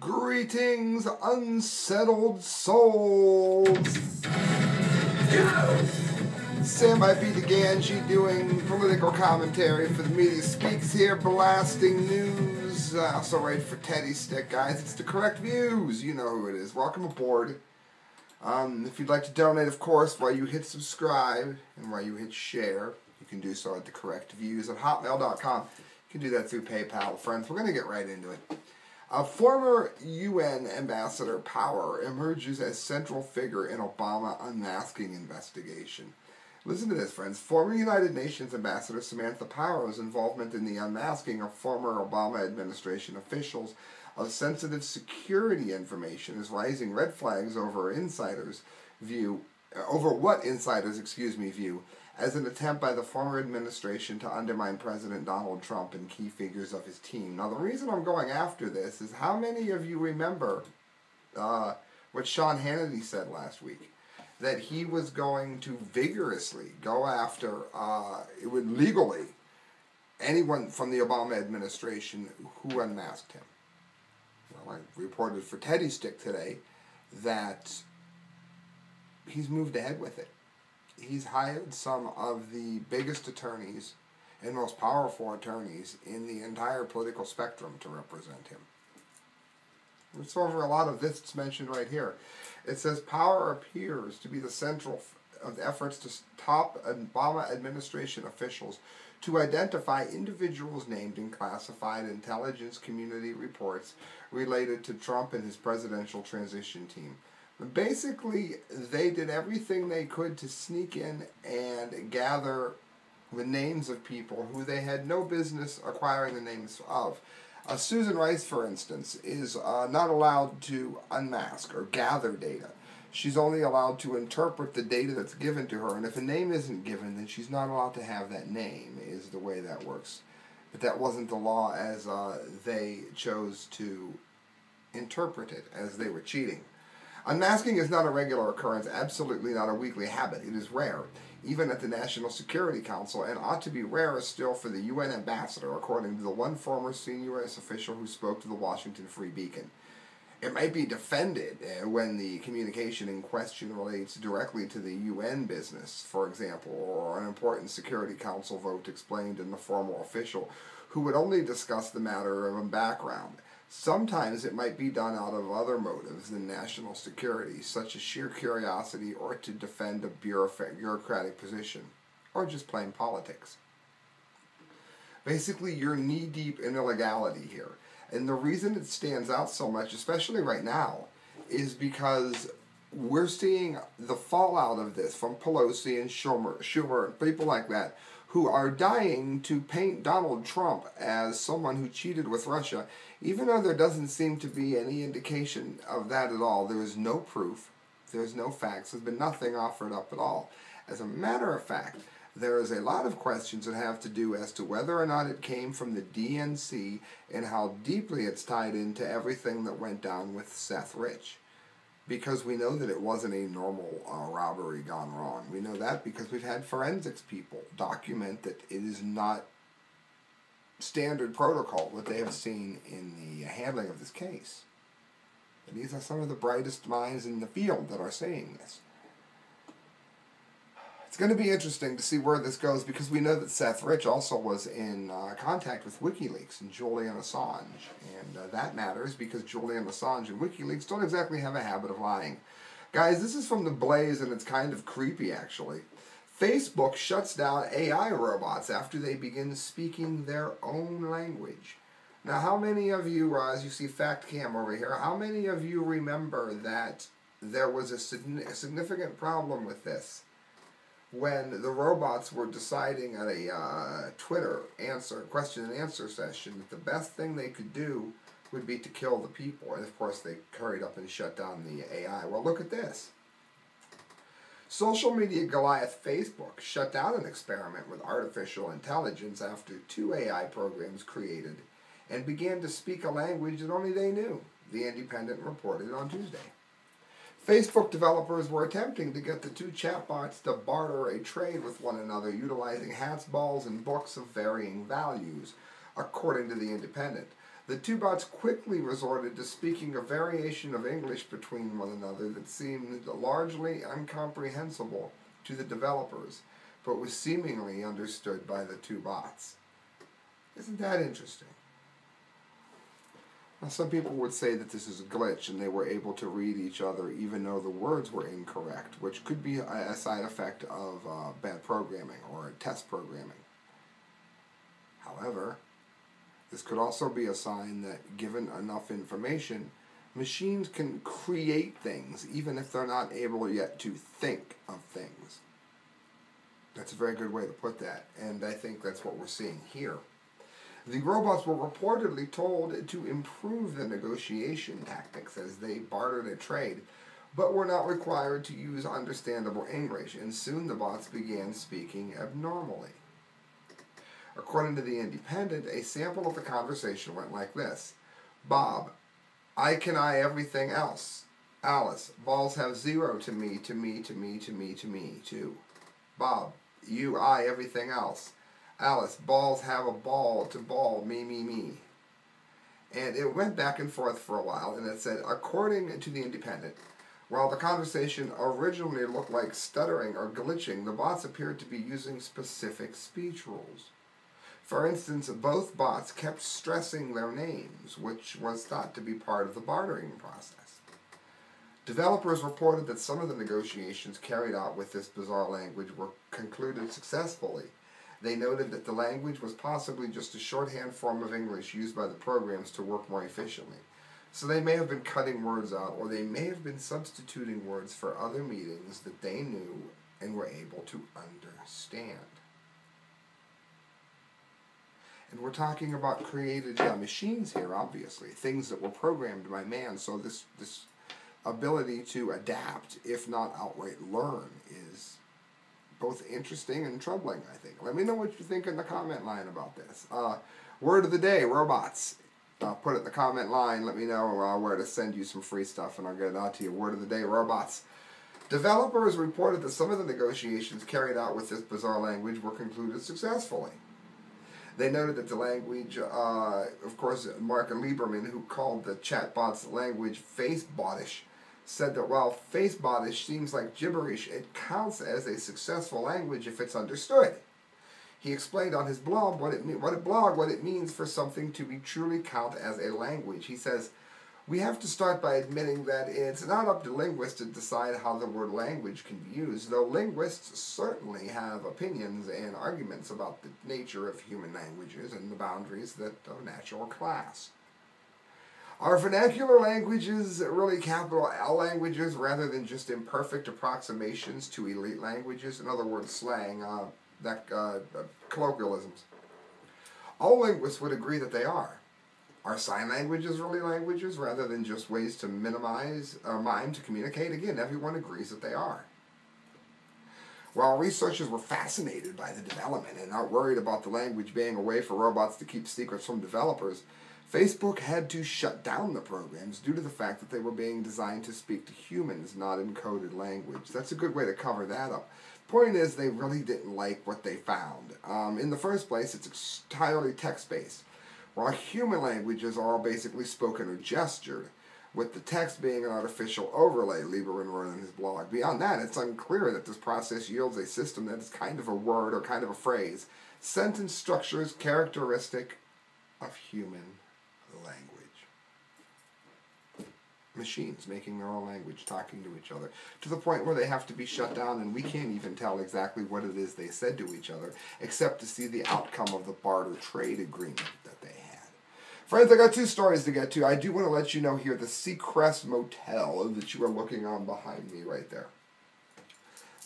Greetings, unsettled souls. Sam by B. Di Gangi doing political commentary for the Media Speaks here, blasting news. I also write for Teddy Stick, guys. It's the correct views. You know who it is. Welcome aboard. Um, if you'd like to donate, of course, while you hit subscribe and while you hit share, you can do so at the correct views at hotmail.com. You can do that through PayPal. Friends, we're going to get right into it. A former UN ambassador Power emerges as central figure in Obama unmasking investigation. Listen to this, friends. Former United Nations Ambassador Samantha Power's involvement in the unmasking of former Obama administration officials of sensitive security information is raising red flags over insiders' view, over what insiders, excuse me, view as an attempt by the former administration to undermine President Donald Trump and key figures of his team. Now, the reason I'm going after this is how many of you remember uh, what Sean Hannity said last week? That he was going to vigorously go after, uh, it would legally, anyone from the Obama administration who unmasked him. Well, I reported for Teddy Stick today that he's moved ahead with it he's hired some of the biggest attorneys and most powerful attorneys in the entire political spectrum to represent him. It's over a lot of this it's mentioned right here. It says power appears to be the central of efforts to top Obama administration officials to identify individuals named in classified intelligence community reports related to Trump and his presidential transition team. Basically, they did everything they could to sneak in and gather the names of people who they had no business acquiring the names of. Uh, Susan Rice, for instance, is uh, not allowed to unmask or gather data. She's only allowed to interpret the data that's given to her, and if a name isn't given, then she's not allowed to have that name, is the way that works. But that wasn't the law as uh, they chose to interpret it, as they were cheating. Unmasking is not a regular occurrence, absolutely not a weekly habit. It is rare, even at the National Security Council, and ought to be rarer still for the UN ambassador, according to the one former senior U.S. official who spoke to the Washington Free Beacon. It might be defended uh, when the communication in question relates directly to the UN business, for example, or an important Security Council vote explained in the formal official who would only discuss the matter of a background. Sometimes it might be done out of other motives than national security, such as sheer curiosity or to defend a bureaucratic position, or just plain politics. Basically, you're knee deep in illegality here. And the reason it stands out so much, especially right now, is because we're seeing the fallout of this from Pelosi and Schumer, Schumer and people like that who are dying to paint Donald Trump as someone who cheated with Russia, even though there doesn't seem to be any indication of that at all. There is no proof, there's no facts, there's been nothing offered up at all. As a matter of fact, there is a lot of questions that have to do as to whether or not it came from the DNC and how deeply it's tied into everything that went down with Seth Rich because we know that it wasn't a normal uh, robbery gone wrong. We know that because we've had forensics people document that it is not standard protocol what they have seen in the handling of this case. And these are some of the brightest minds in the field that are saying this it's going to be interesting to see where this goes because we know that Seth Rich also was in uh, contact with WikiLeaks and Julian Assange. And uh, that matters because Julian Assange and WikiLeaks don't exactly have a habit of lying. Guys, this is from The Blaze and it's kind of creepy actually. Facebook shuts down AI robots after they begin speaking their own language. Now, how many of you, as you see Fact Cam over here, how many of you remember that there was a significant problem with this? When the robots were deciding at a uh, Twitter answer question and answer session that the best thing they could do would be to kill the people, and of course they hurried up and shut down the AI. Well, look at this. Social media Goliath Facebook shut down an experiment with artificial intelligence after two AI programs created and began to speak a language that only they knew, The Independent reported on Tuesday. Facebook developers were attempting to get the two chatbots to barter a trade with one another utilizing hats, balls, and books of varying values, according to The Independent. The two bots quickly resorted to speaking a variation of English between one another that seemed largely incomprehensible to the developers, but was seemingly understood by the two bots. Isn't that interesting? Now, some people would say that this is a glitch and they were able to read each other even though the words were incorrect, which could be a, side effect of uh, bad programming or test programming. However, this could also be a sign that given enough information, machines can create things even if they're not able yet to think of things. That's a very good way to put that, and I think that's what we're seeing here. The robots were reportedly told to improve the negotiation tactics as they bartered a trade, but were not required to use understandable English, and soon the bots began speaking abnormally. According to The Independent, a sample of the conversation went like this Bob, I can I everything else. Alice, balls have zero to me, to me, to me, to me, to me, too. Bob, you, I, everything else. Alice, balls have a ball to ball, me, me, me. And it went back and forth for a while, and it said, according to The Independent, while the conversation originally looked like stuttering or glitching, the bots appeared to be using specific speech rules. For instance, both bots kept stressing their names, which was thought to be part of the bartering process. Developers reported that some of the negotiations carried out with this bizarre language were concluded successfully. They noted that the language was possibly just a shorthand form of English used by the programs to work more efficiently. So they may have been cutting words out, or they may have been substituting words for other meanings that they knew and were able to understand. And we're talking about created machines here, obviously, things that were programmed by man. So this this ability to adapt, if not outright learn, is both interesting and troubling, I think. Let me know what you think in the comment line about this. Uh, word of the day, robots. Uh, put it in the comment line. Let me know uh, where to send you some free stuff, and I'll get it out to you. Word of the day, robots. Developers reported that some of the negotiations carried out with this bizarre language were concluded successfully. They noted that the language, uh, of course, Mark Liberman, who called the chatbot's language Facebotlish, said that while Facebotlish seems like gibberish, it counts as a successful language if it's understood. He explained on his blog what it what it blog what it means for something to be truly count as a language. He says, "We have to start by admitting that it's not up to linguists to decide how the word language can be used, though linguists certainly have opinions and arguments about the nature of human languages and the boundaries that of natural class." Are vernacular languages really capital L languages rather than just imperfect approximations to elite languages? In other words, slang, uh, that uh, colloquialisms. All linguists would agree that they are. Are sign languages really languages rather than just ways to minimize or uh, mime to communicate? Again, everyone agrees that they are. While researchers were fascinated by the development and not worried about the language being a way for robots to keep secrets from developers, Facebook had to shut down the programs due to the fact that they were being designed to speak to humans, not encoded language. That's a good way to cover that up. Point is, they really didn't like what they found. Um, in the first place, it's entirely text based, while human languages are all basically spoken or gestured, with the text being an artificial overlay, Liberman wrote in his blog. Beyond that, it's unclear that this process yields a system that is kind of a word or kind of a phrase. Sentence structures characteristic of human language. Machines making their own language, talking to each other, to the point where they have to be shut down, and we can't even tell exactly what it is they said to each other, except to see the outcome of the barter trade agreement that they had. Friends, I got two stories to get to. I do want to let you know here the Seacrest Motel that you are looking on behind me right there.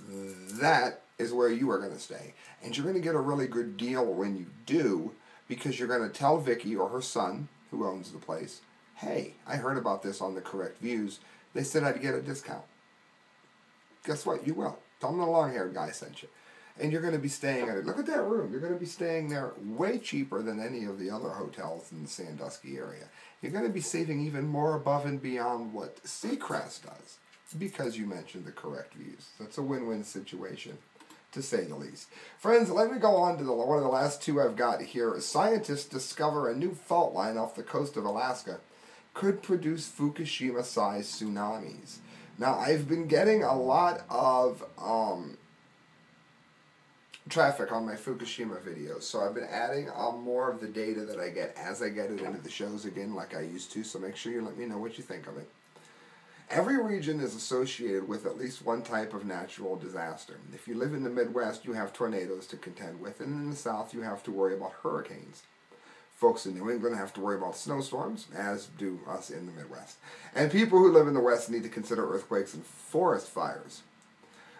That is where you are going to stay. And you're going to get a really good deal when you do because you're going to tell Vicky or her son who owns the place, hey, I heard about this on the correct views. They said I'd get a discount. Guess what? You will. Tell them the long haired guy sent you. And you're going to be staying at it. Look at that room. You're going to be staying there way cheaper than any of the other hotels in the Sandusky area. You're going to be saving even more above and beyond what Seacrest does because you mentioned the correct views. That's a win win situation. To say the least. Friends, let me go on to the one of the last two I've got here. Scientists discover a new fault line off the coast of Alaska could produce Fukushima-sized tsunamis. Now, I've been getting a lot of um, traffic on my Fukushima videos, so I've been adding um, more of the data that I get as I get it into the shows again, like I used to. So make sure you let me know what you think of it. Every region is associated with at least one type of natural disaster. If you live in the Midwest, you have tornadoes to contend with, and in the South, you have to worry about hurricanes. Folks in New England have to worry about snowstorms, as do us in the Midwest. And people who live in the West need to consider earthquakes and forest fires.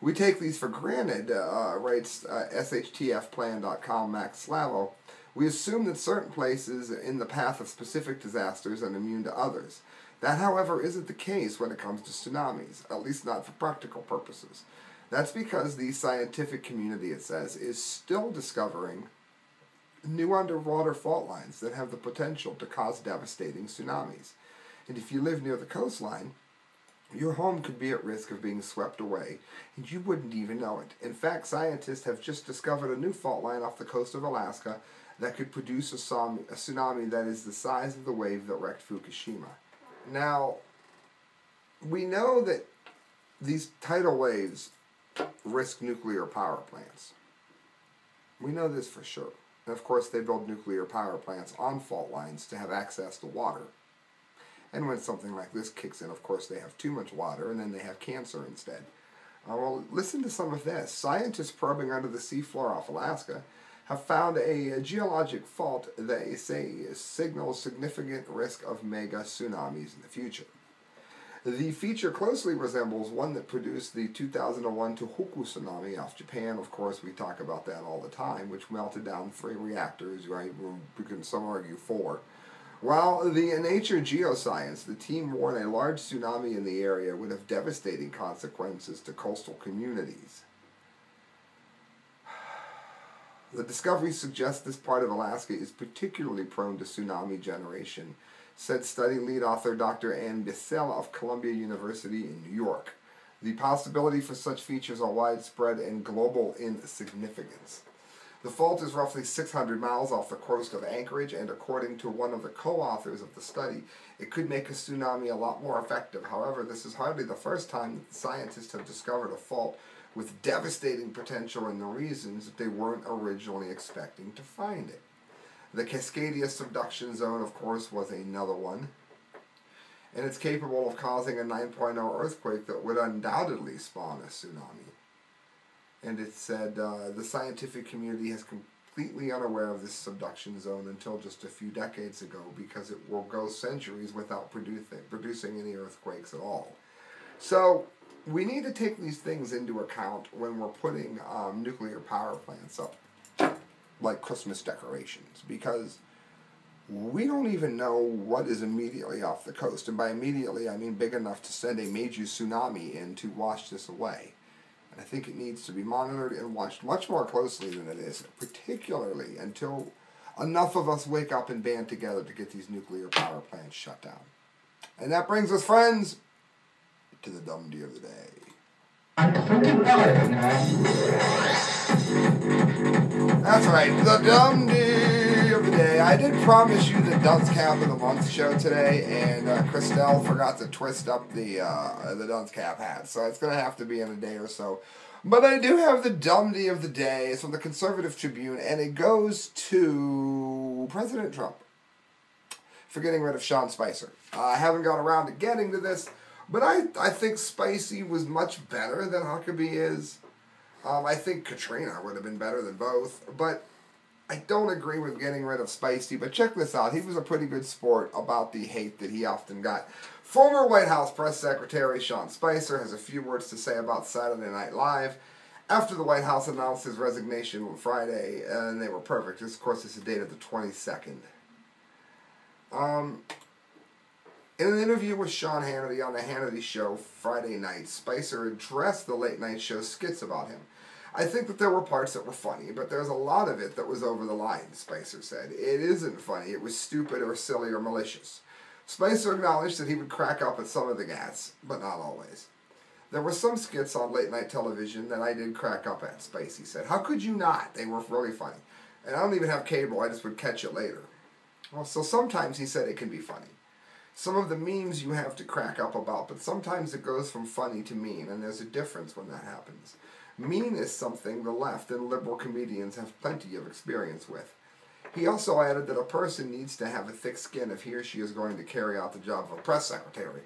We take these for granted, uh, writes uh, SHTFplan.com Mac Slavo. We assume that certain places in the path of specific disasters are immune to others. That, however, isn't the case when it comes to tsunamis, at least not for practical purposes. That's because the scientific community, it says, is still discovering new underwater fault lines that have the potential to cause devastating tsunamis. And if you live near the coastline, your home could be at risk of being swept away, and you wouldn't even know it. In fact, scientists have just discovered a new fault line off the coast of Alaska that could produce a tsunami that is the size of the wave that wrecked Fukushima. Now, we know that these tidal waves risk nuclear power plants. We know this for sure. And of course, they build nuclear power plants on fault lines to have access to water. And when something like this kicks in, of course, they have too much water and then they have cancer instead. Uh, well, listen to some of this. Scientists probing under the seafloor off Alaska have found a, geologic fault they say signals significant risk of mega tsunamis in the future. The feature closely resembles one that produced the 2001 Tohoku tsunami off Japan. Of course, we talk about that all the time, which melted down three reactors, right? We can some argue four. While the Nature Geoscience, the team warned a large tsunami in the area would have devastating consequences to coastal communities. The discovery suggests this part of Alaska is particularly prone to tsunami generation, said study lead author Dr. Anne Bécel of Columbia University in New York. The possibility for such features are widespread and global in significance. The fault is roughly 600 miles off the coast of Anchorage, and according to one of the co-authors of the study, it could make a tsunami a lot more effective. However, this is hardly the first time that scientists have discovered a fault with devastating potential in the reasons that they weren't originally expecting to find it. The Cascadia subduction zone, of course, was another one. And it's capable of causing a 9.0 earthquake that would undoubtedly spawn a tsunami. And it said uh, the scientific community has completely unaware of this subduction zone until just a few decades ago because it will go centuries without producing, producing any earthquakes at all. So we need to take these things into account when we're putting um, nuclear power plants up, like Christmas decorations, because we don't even know what is immediately off the coast. And by immediately, I mean big enough to send a major tsunami in to wash this away. And I think it needs to be monitored and watched much more closely than it is, particularly until enough of us wake up and band together to get these nuclear power plants shut down. And that brings us, friends, to the dumb deer of the day. That's right, the dumb deer of the day. I did promise you the dunce cap of the month show today, and uh, Christelle forgot to twist up the uh, the dunce cap hat, so it's gonna have to be in a day or so. But I do have the dumbity of the day. It's from the Conservative Tribune, and it goes to President Trump for getting rid of Sean Spicer. Uh, I haven't got around to getting to this. But I, I think Spicy was much better than Huckabee is. Um, I think Katrina would have been better than both. But I don't agree with getting rid of Spicy. But check this out. He was a pretty good sport about the hate that he often got. Former White House Press Secretary Sean Spicer has a few words to say about Saturday Night Live. After the White House announced his resignation on Friday, and they were perfect. This, of course, is the date of the 22nd. Um, in an interview with Sean Hannity on the Hannity Show Friday night, Spicer addressed the late night show skits about him. I think that there were parts that were funny, but there's a lot of it that was over the line, Spicer said. It isn't funny, it was stupid or silly or malicious. Spicer acknowledged that he would crack up at some of the gats, but not always. There were some skits on late night television that I did crack up at, Spicy said. How could you not? They were really funny. And I don't even have cable, I just would catch it later. Well, so sometimes he said it can be funny. Some of the memes you have to crack up about, but sometimes it goes from funny to mean, and there's a difference when that happens. Mean is something the left and liberal comedians have plenty of experience with. He also added that a person needs to have a thick skin if he or she is going to carry out the job of a press secretary.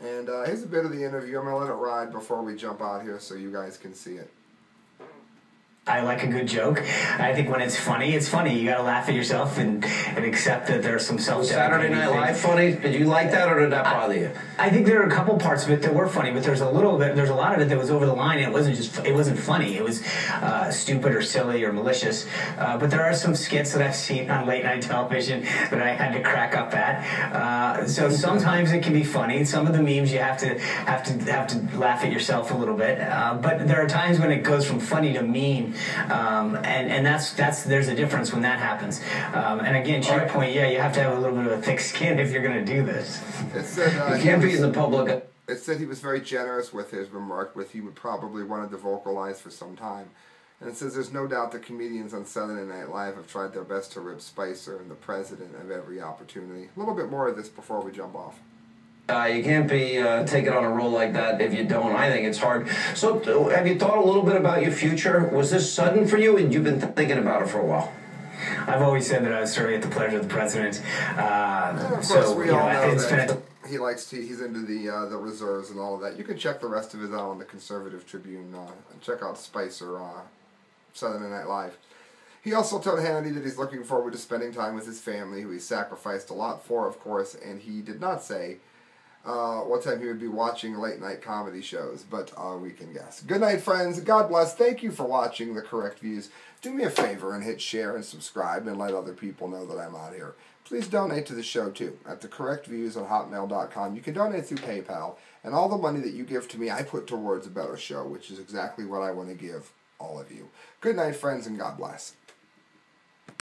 And uh, here's a bit of the interview. I'm going to let it ride before we jump out here so you guys can see it. I like a good joke. I think when it's funny, it's funny. You got to laugh at yourself and, and accept that there's some self. Saturday Night Live funny? Did you like that, or did that bother you? I think there are a couple parts of it that were funny, but there's a little bit, there's a lot of it that was over the line. It wasn't just, it wasn't funny. It was uh, stupid or silly or malicious. Uh, but there are some skits that I've seen on late night television that I had to crack up at. Uh, so sometimes it can be funny. Some of the memes you have to have to have to laugh at yourself a little bit. Uh, but there are times when it goes from funny to mean, um, and and that's that's there's a difference when that happens. Um, and again, to your point, yeah, you have to have a little bit of a thick skin if you're going to do this. It said, uh, You he can't be was- in the public. It said he was very generous with his remark, with he would probably wanted to vocalize for some time. And it says there's no doubt the comedians on Saturday Night Live have tried their best to rip Spicer and the president of every opportunity. A little bit more of this before we jump off. Uh, you can't be uh, taking on a role like that if you don't. I think it's hard. So, have you thought a little bit about your future? Was this sudden for you, and you've been thinking about it for a while? I've always said that I was serving at the pleasure of the president. Uh, And of course, so we you know, all know that he likes to. He's into the uh, the reserves and all of that. You can check the rest of it out on the Conservative Tribune. Uh, and check out Spicer uh, Saturday Night Live. He also told Hannity that he's looking forward to spending time with his family, who he sacrificed a lot for, of course. And he did not say uh, what time he would be watching late night comedy shows, but uh, we can guess. Good night, friends. God bless. Thank you for watching The Correct Views. Do me a favor and hit share and subscribe and let other people know that I'm out here. Please donate to the show too at thecorrectviews at hotmail.com. You can donate through PayPal, and all the money that you give to me, I put towards a better show, which is exactly what I want to give all of you. Good night, friends, and God bless.